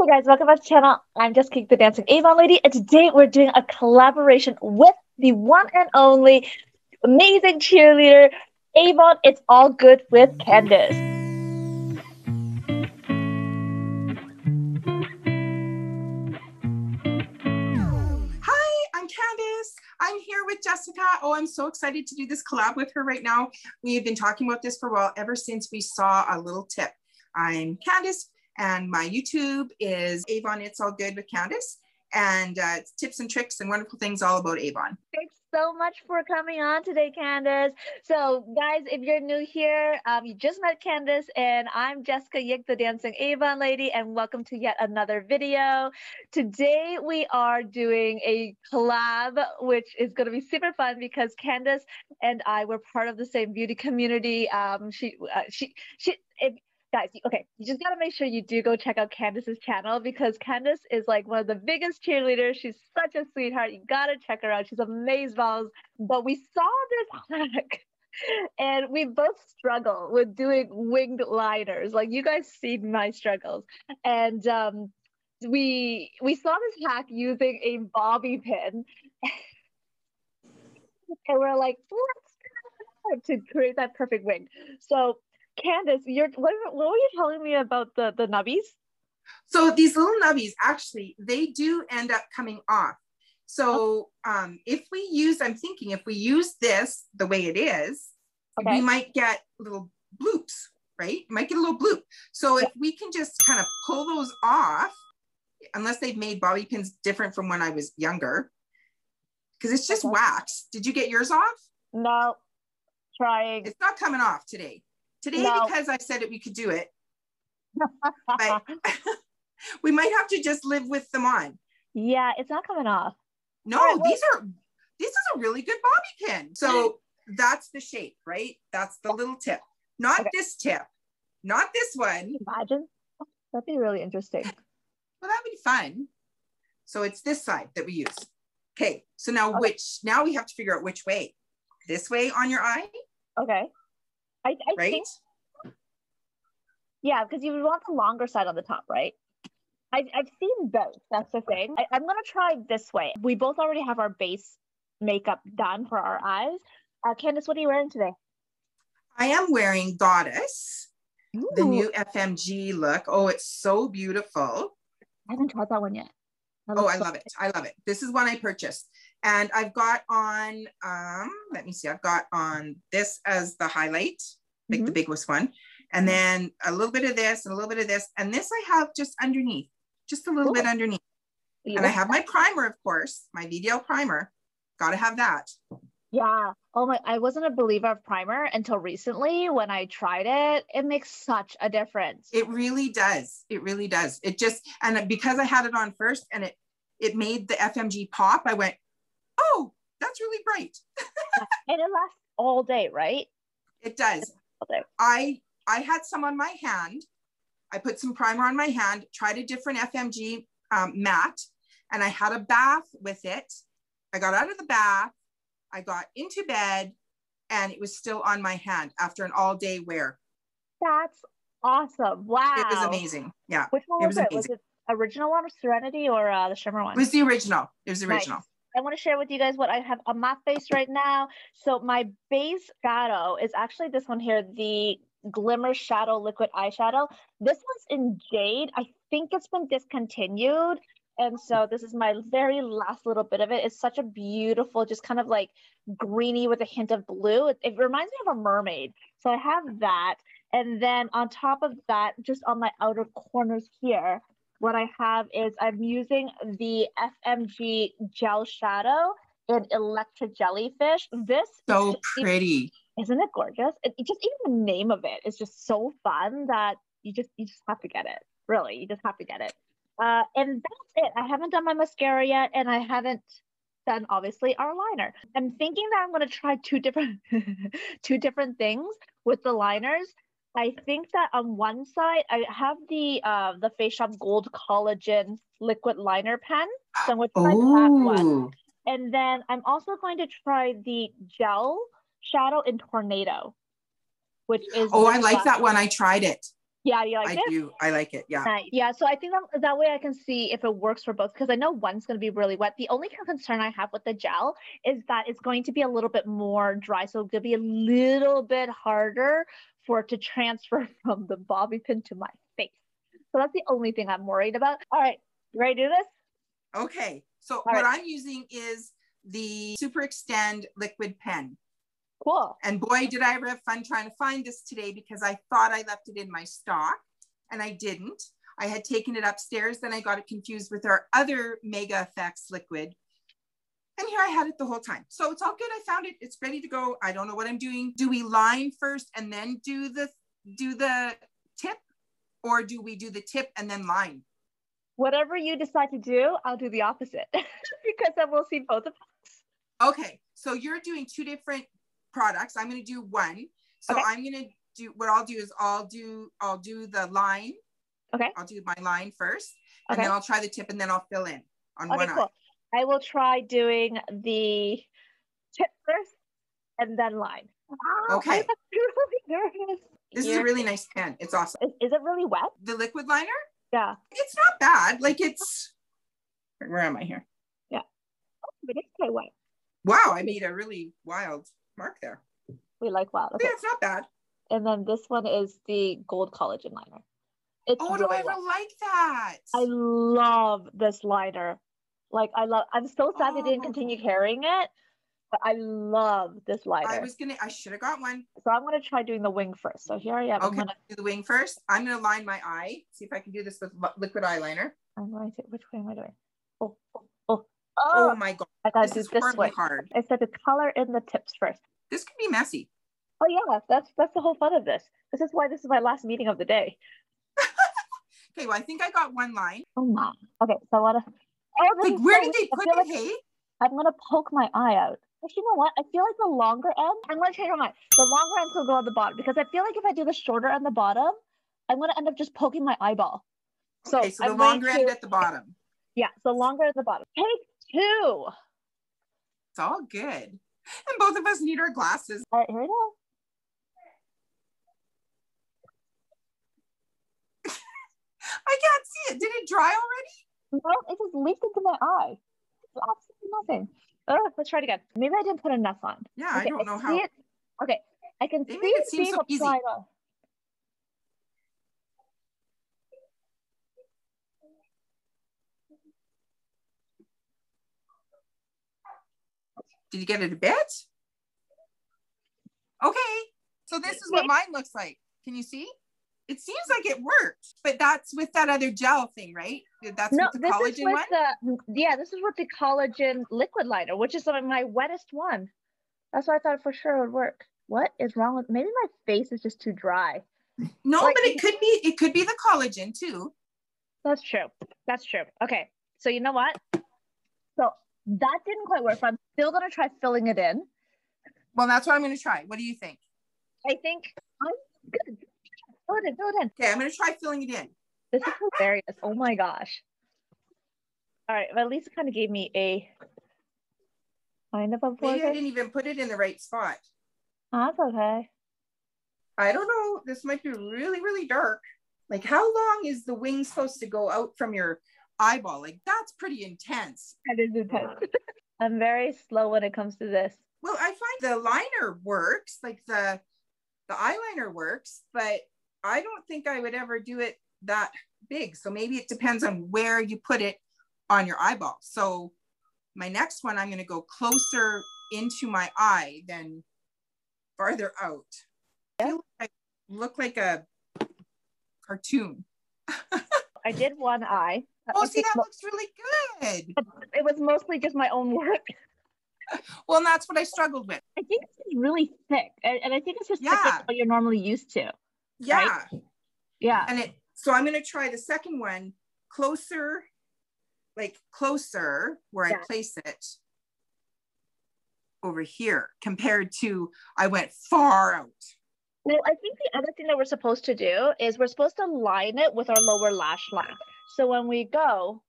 Hey guys, welcome back to the channel. I'm Jessica Yik the Dancing Avon Lady, and today we're doing a collaboration with the one and only amazing cheerleader, Avon. It's all good with Candace. Hi, I'm Candace. I'm here with Jessica. Oh, I'm so excited to do this collab with her right now. We've been talking about this for a while, ever since we saw a little tip. I'm Candace and my YouTube is Avon It's All Good with Candace. And uh, tips and tricks and wonderful things all about Avon. Thanks so much for coming on today, Candace. So, guys, if you're new here, um, you just met Candace, and I'm Jessica Yik, the Dancing Avon Lady, and welcome to yet another video. Today, we are doing a collab, which is going to be super fun because Candace and I were part of the same beauty community. Um, she, uh, she, she. If, guys, okay, you just gotta make sure you do go check out Candace's channel because Candace is like one of the biggest cheerleaders. She's such a sweetheart. You gotta check her out. She's amazing balls. But we saw this hack and we both struggle with doing winged liners. Like you guys see my struggles. And um we we saw this hack using a bobby pin. and we're like, let's to create that perfect wing. So Candace, you're what, what were you telling me about the the nubbies? So these little nubbies, actually, they do end up coming off. So um, if we use, I'm thinking if we use this the way it is, okay. we might get little bloops, right? Might get a little bloop. So if we can just kind of pull those off, unless they've made bobby pins different from when I was younger, because it's just okay. wax. Did you get yours off? No, trying. It's not coming off today. Today, no. because I said it, we could do it. but we might have to just live with them on. Yeah, it's not coming off. No, right, these are this is a really good bobby pin. So that's the shape, right? That's the little tip. Not okay. this tip, not this one. Imagine that'd be really interesting. Well, that'd be fun. So it's this side that we use. Okay, so now okay. which now we have to figure out which way. This way on your eye. Okay. I, I right? Think, yeah, because you would want the longer side on the top, right? I, I've seen both. That's the thing. I, I'm gonna try this way. We both already have our base makeup done for our eyes. Uh, Candace, what are you wearing today? I am wearing Goddess, Ooh. the new FMG look. Oh, it's so beautiful. I haven't tried that one yet. That oh, I so love it. I love it. This is one I purchased. And I've got on, um, let me see, I've got on this as the highlight, like mm-hmm. the biggest one. And then a little bit of this and a little bit of this. And this I have just underneath, just a little bit underneath. Yeah. And I have my primer, of course, my VDL primer. Got to have that. Yeah. Oh my, I wasn't a believer of primer until recently when I tried it. It makes such a difference. It really does. It really does. It just, and because I had it on first and it, it made the FMG pop, I went, oh, that's really bright. and it lasts all day, right? It does. I I had some on my hand. I put some primer on my hand, tried a different FMG um, matte, and I had a bath with it. I got out of the bath, I got into bed, and it was still on my hand after an all day wear. That's awesome. Wow. It was amazing. Yeah. Which one was it? Was it, was it original one or Serenity or uh, the shimmer one? It was the original. It was the original. Nice. I want to share with you guys what I have on my face right now. So my base shadow is actually this one here, the Glimmer Shadow Liquid Eyeshadow. This one's in Jade. I think it's been discontinued. And so this is my very last little bit of it. It's such a beautiful, just kind of like greeny with a hint of blue. It, it reminds me of a mermaid. So I have that. And then on top of that, just on my outer corners here, what I have is I'm using the FMG Gel Shadow in Electra Jellyfish. This so pretty. Isn't it gorgeous? It, it, just even the name of it is just so fun that you just you just have to get it. Really, you just have to get it. Uh, and that's it. I haven't done my mascara yet, and I haven't done obviously our liner. I'm thinking that I'm going to try two different two different things with the liners I think that on one side I have the uh the Face Shop Gold Collagen liquid liner pen. So I'm going to try oh. that one. And then I'm also going to try the gel shadow in Tornado, which is Oh, I like that one. I tried it. Yeah, you like I it? do. I like it. Yeah. Nice. Yeah, so I think that, that way I can see if it works for both because I know one's going to be really wet. The only concern I have with the gel is that it's going to be a little bit more dry. So it's going to be a little bit harder for it to transfer from the bobby pin to my face. So that's the only thing I'm worried about. All right, you ready to do this? Okay. So All what right. I'm using is the Super Extend liquid pen. Cool. And boy, did I ever have fun trying to find this today because I thought I left it in my stock and I didn't. I had taken it upstairs, then I got it confused with our other Mega Effects liquid. And here I had it the whole time. So it's all good. I found it. It's ready to go. I don't know what I'm doing. Do we line first and then do the do the tip or do we do the tip and then line? Whatever you decide to do, I'll do the opposite because then we'll see both of us. Okay. So you're doing two different products. I'm going to do one. So okay. I'm going to do what I'll do is I'll do I'll do the line. Okay. I'll do my line first, and okay. then I'll try the tip, and then I'll fill in on okay, one cool. eye. I will try doing the tip first, and then line. okay. really. This You're... is a really nice pen. It's awesome. Is, is it really wet? The liquid liner? Yeah. It's not bad. Like it's. Where am I here? Yeah. Oh, but it's quite wet. Wow, I made a really wild mark there. We like wow. Okay. Yeah, it's not bad. And then this one is the gold collagen liner. It's oh, do I ever like that? I love this liner. Like I love. I'm so sad oh. they didn't oh. continue carrying it, but I love this liner. I was gonna. I should have got one. So I'm gonna try doing the wing first. So here I am. Okay, I'm gonna do the wing first. I'm gonna line my eye. See if I can do this with liquid eyeliner. I'm going to. Which way am I doing? Oh, oh, my god! I gotta this do this way. Hard. I said to color in the tips first. This could be messy. Oh yeah, that's that's the whole fun of this. This is why this is my last meeting of the day. okay, well I think I got one line. Oh my. Okay, so what? Oh, like, where did they put it? Like hey, I'm gonna poke my eye out. But you know what? I feel like the longer end. I'm gonna change my mind. The longer end will go on the bottom because I feel like if I do the shorter end the bottom, I'm gonna end up just poking my eyeball. So, okay, so the I'm longer end at the bottom. Yeah, so longer at the bottom. Take two. It's all good. And both of us need our glasses. All right, here we go. I can't see it. Did it dry already? No, it just leaked into my eye. It's absolutely nothing. Oh, let's try it again. Maybe I didn't put enough on. Yeah, okay, I don't know I how. It. Okay, I can they see it, it being so applied on. Did you get it a bit? Okay, so this is what mine looks like. Can you see? It seems like it worked, but that's with that other gel thing, right? That's no, with the collagen one. The, yeah, this is with the collagen liquid liner, which is my wettest one. That's why I thought for sure it would work. What is wrong with? Maybe my face is just too dry. No, like, but it could be. It could be the collagen too. That's true. That's true. Okay, so you know what? So that didn't quite work, but I'm still gonna try filling it in. Well, that's what I'm gonna try. What do you think? I think I'm good. Fill it in, fill it in. Okay, I'm gonna try filling it in. This is hilarious. Oh my gosh. All right, but at least it kind of gave me a kind of a Maybe I didn't even put it in the right spot. That's okay. I don't know. This might be really, really dark. Like, how long is the wing supposed to go out from your eyeball? Like, that's pretty intense. That is intense. I'm very slow when it comes to this. Well, I find the liner works, like the the eyeliner works, but I don't think I would ever do it that big. So maybe it depends on where you put it on your eyeball. So my next one, I'm going to go closer into my eye than farther out. I feel like I look like a cartoon. I did one eye. Uh, oh, see, that looks really good. It was mostly just my own work. Well, that's what I struggled with. I think it's really thick, and I think it's just yeah. what you're normally used to. Yeah. Right? Yeah. And it so I'm gonna try the second one closer, like closer where yeah. I place it over here compared to I went far out. Well, I think the other thing that we're supposed to do is we're supposed to line it with our lower lash line. So when we go,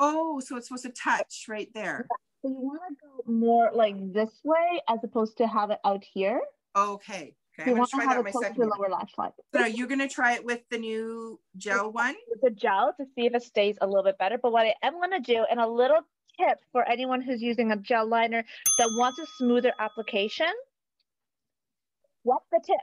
oh, so it's supposed to touch right there. So you want to go more like this way as opposed to have it out here. Okay. Okay, you want to have it close to lower lash line. So no, you're gonna try it with the new gel one? With the gel to see if it stays a little bit better. But what I am gonna do, and a little tip for anyone who's using a gel liner that wants a smoother application, what's the tip?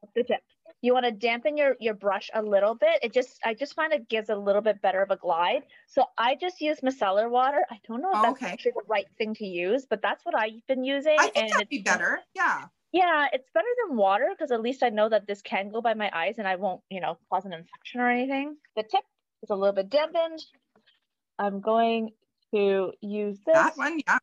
What's the tip? You want to dampen your, your brush a little bit. It just, I just find it gives a little bit better of a glide. So I just use micellar water. I don't know if that's okay. actually the right thing to use, but that's what I've been using. I think and that'd be better. Yeah. Yeah, it's better than water because at least I know that this can go by my eyes and I won't, you know, cause an infection or anything. The tip is a little bit dampened. I'm going to use this. That one, yeah.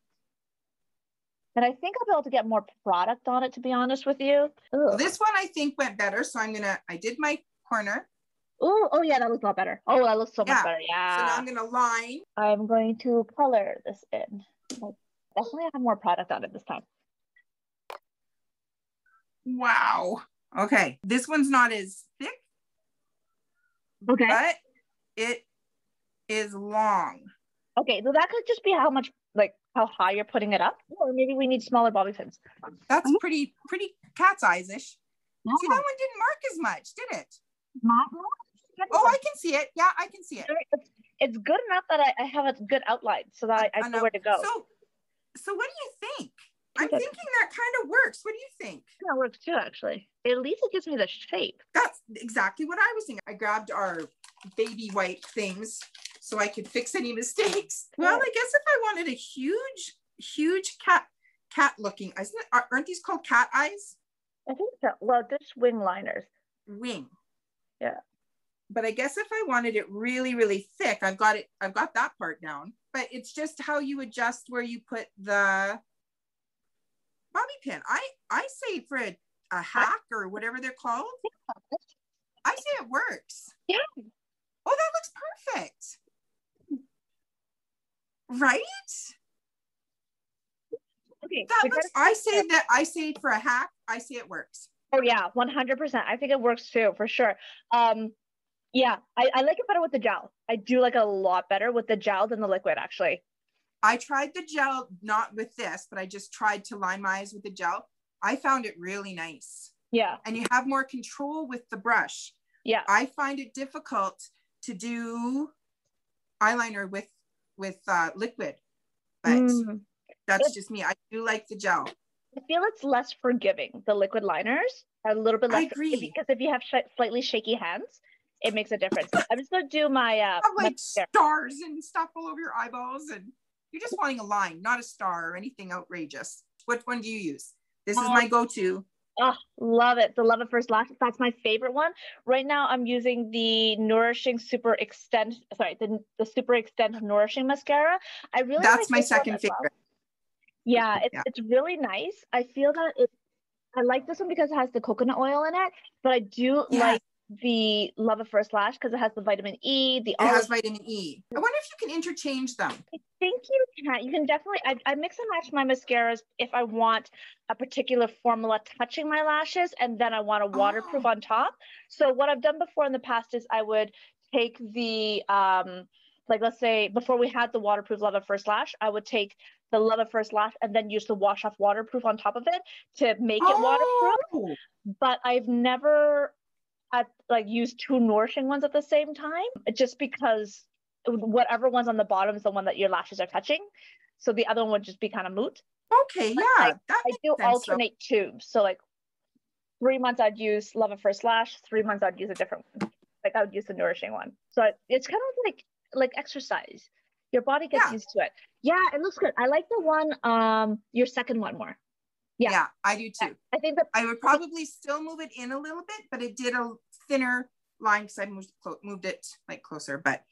And I think I'll be able to get more product on it, to be honest with you. This one I think went better. So I'm gonna, I did my corner. Oh, oh yeah, that looks a lot better. Oh, that looks so yeah. much better. Yeah. So now I'm gonna line. I'm going to color this in. definitely have more product on it this time. Wow. Okay. This one's not as thick. Okay. But it is long. Okay, so that could just be how much like how high you're putting it up, or maybe we need smaller bobby pins. That's mm-hmm. pretty pretty cat's eyes-ish. Yeah. See, that one didn't mark as much, did it? Not Oh, I can see it. Yeah, I can see it. It's, it's good enough that I, I have a good outline so that I, I, I know where to go. So, so what do you think? I'm thinking that kind of works. What do you think? That works too, actually. At least it gives me the shape. That's exactly what I was thinking. I grabbed our baby white things so I could fix any mistakes. Well, I guess if I wanted a huge, huge cat, cat looking, isn't it, aren't these called cat eyes? I think so. Well, just wing liners. Wing. Yeah. But I guess if I wanted it really, really thick, I've got it, I've got that part down. But it's just how you adjust where you put the bobby pin. I I say for a, a hack or whatever they're called. I say it works. Yeah. Oh, that looks perfect. Right? Okay. That looks, I say that I say for a hack, I say it works. Oh yeah, 100%. I think it works too, for sure. Um, yeah, I, I like it better with the gel. I do like a lot better with the gel than the liquid actually. I tried the gel, not with this, but I just tried to line my eyes with the gel. I found it really nice. Yeah. And you have more control with the brush. Yeah. I find it difficult to do eyeliner with with uh, liquid, but mm. that's it's, just me. I do like the gel. I feel it's less forgiving. The liquid liners are a little bit less I agree. because if you have sh- slightly shaky hands, it makes a difference. I'm just gonna do my uh, like my stars and stuff all over your eyeballs and you're just wanting a line, not a star or anything outrageous. What one do you use? This is um, my go-to. Oh, love it. The Love at First Lash. That's my favorite one. Right now I'm using the Nourishing Super Extend, sorry, the, the Super Extend Nourishing Mascara. I really That's like my second favorite. Well. Yeah, it's, yeah. it's really nice. I feel that it I like this one because it has the coconut oil in it, but I do like the Love at First Lash because it has the vitamin E. The it has vitamin E. I wonder if you can interchange them. I think you can. You can definitely. I, I mix and match my mascaras if I want a particular formula touching my lashes, and then I want a waterproof oh. on top. So what I've done before in the past is I would take the um like let's say before we had the waterproof Love at First Lash, I would take the Love at First Lash and then use the wash off waterproof on top of it to make it oh. waterproof. But I've never at like use two nourishing ones at the same time just because whatever one's on the bottom is the one that your lashes are touching. So the other one would just be kind of moot. Okay but yeah I, I do sense, alternate so. tubes. So like three months i'd use love at first lash three months i'd use a different one. Like i would use the nourishing one. So it's kind of like like exercise. Your body gets yeah. used to it. Yeah it looks good. I like the one um your second one more yeah. yeah, I do too. I think that I would probably still move it in a little bit, but it did a thinner line because I moved moved it like closer. But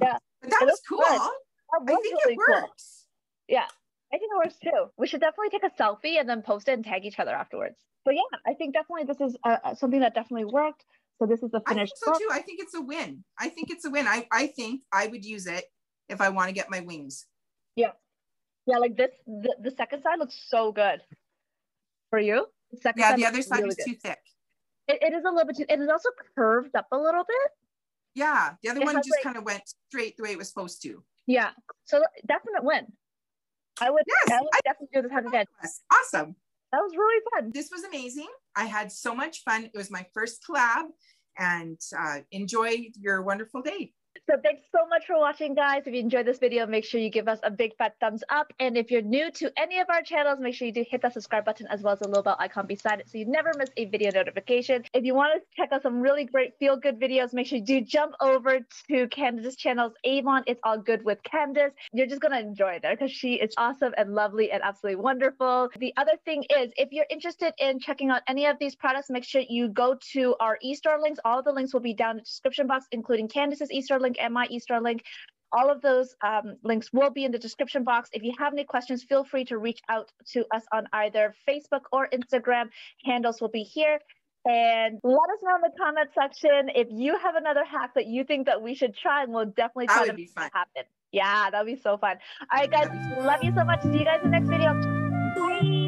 yeah, but that was cool. That was I think really it works. Cool. Yeah, I think it works too. We should definitely take a selfie and then post it and tag each other afterwards. But yeah, I think definitely this is uh, something that definitely worked. So this is the finished. I think so too. I think it's a win. I think it's a win. I I think I would use it if I want to get my wings. Yeah. Yeah, like this, the, the second side looks so good for you. The yeah, the other side really is good. too thick. It, it is a little bit too, it is also curved up a little bit. Yeah, the other it one just like, kind of went straight the way it was supposed to. Yeah, so definite win. I would, yes, I would I, definitely do this again. Awesome. That was really fun. This was amazing. I had so much fun. It was my first collab and uh, enjoy your wonderful day. So thanks so much for watching, guys. If you enjoyed this video, make sure you give us a big fat thumbs up. And if you're new to any of our channels, make sure you do hit that subscribe button as well as the little bell icon beside it so you never miss a video notification. If you want to check out some really great feel-good videos, make sure you do jump over to Candace's channel's Avon. It's all good with Candace. You're just going to enjoy it because she is awesome and lovely and absolutely wonderful. The other thing is, if you're interested in checking out any of these products, make sure you go to our e-store links. All the links will be down in the description box, including Candace's eStore link and my eStore link. All of those um, links will be in the description box. If you have any questions, feel free to reach out to us on either Facebook or Instagram. Handles will be here. And let us know in the comment section if you have another hack that you think that we should try, and we'll definitely try to make it happen. Yeah, that'd be so fun. All right, guys, love you so much. See you guys in the next video. Bye.